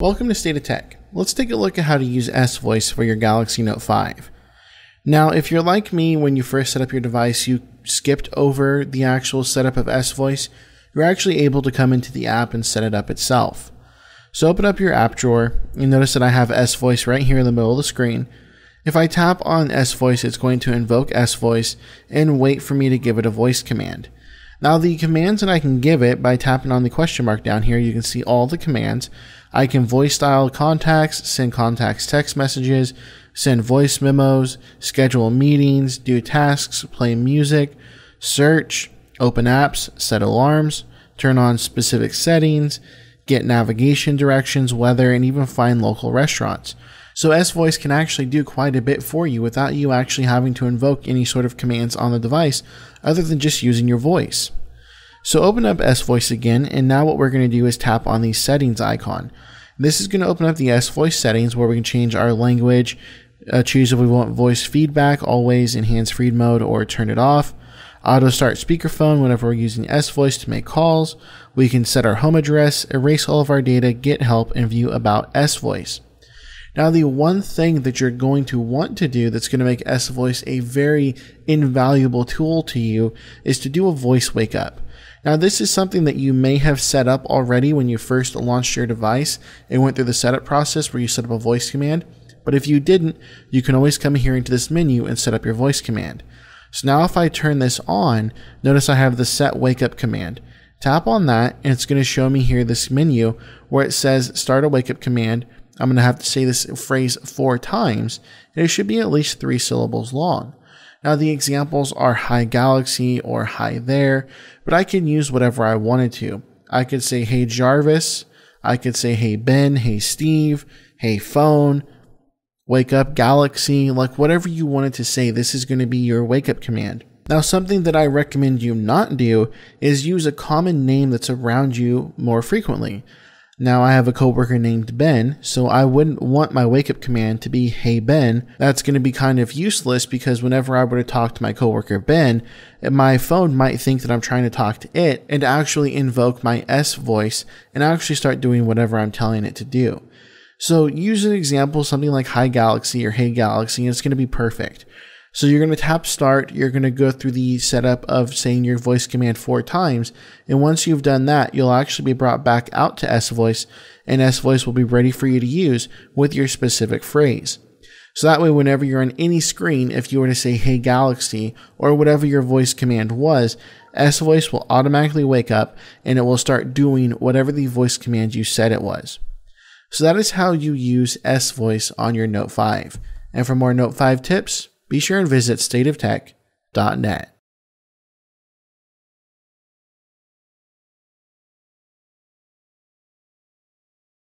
Welcome to State of Tech. Let's take a look at how to use S-Voice for your Galaxy Note 5. Now, if you're like me, when you first set up your device, you skipped over the actual setup of S-Voice, you're actually able to come into the app and set it up itself. So open up your app drawer, and notice that I have S-Voice right here in the middle of the screen. If I tap on S-Voice, it's going to invoke S-Voice and wait for me to give it a voice command. Now the commands that I can give it by tapping on the question mark down here, you can see all the commands. I can voice dial contacts, send contacts text messages, send voice memos, schedule meetings, do tasks, play music, search, open apps, set alarms, turn on specific settings, get navigation directions, weather, and even find local restaurants. So S-Voice can actually do quite a bit for you without you actually having to invoke any sort of commands on the device other than just using your voice. So open up S-Voice again, and now what we're going to do is tap on the settings icon. This is going to open up the S-Voice settings where we can change our language, uh, choose if we want voice feedback, always in hands-free mode, or turn it off. Auto start speakerphone whenever we're using S-Voice to make calls. We can set our home address, erase all of our data, get help, and view about S-Voice. Now, the one thing that you're going to want to do that's going to make S Voice a very invaluable tool to you is to do a voice wake up. Now, this is something that you may have set up already when you first launched your device and went through the setup process where you set up a voice command. But if you didn't, you can always come here into this menu and set up your voice command. So now if I turn this on, notice I have the set wake up command. Tap on that and it's going to show me here this menu where it says start a wake up command I'm going to have to say this phrase four times, and it should be at least three syllables long. Now, the examples are hi galaxy or hi there, but I can use whatever I wanted to. I could say hey Jarvis, I could say hey Ben, hey Steve, hey phone, wake up galaxy, like whatever you wanted to say, this is going to be your wake up command. Now, something that I recommend you not do is use a common name that's around you more frequently. Now I have a coworker named Ben, so I wouldn't want my wake up command to be hey Ben. That's going to be kind of useless because whenever I were to talk to my coworker Ben, my phone might think that I'm trying to talk to it and actually invoke my S voice and actually start doing whatever I'm telling it to do. So use an example, something like Hi Galaxy or Hey Galaxy, and it's going to be perfect. So you're going to tap start. You're going to go through the setup of saying your voice command four times. And once you've done that, you'll actually be brought back out to S voice and S voice will be ready for you to use with your specific phrase. So that way, whenever you're on any screen, if you were to say, Hey Galaxy, or whatever your voice command was, S voice will automatically wake up and it will start doing whatever the voice command you said it was. So that is how you use S voice on your Note 5. And for more Note 5 tips, be sure and visit stateoftech.net.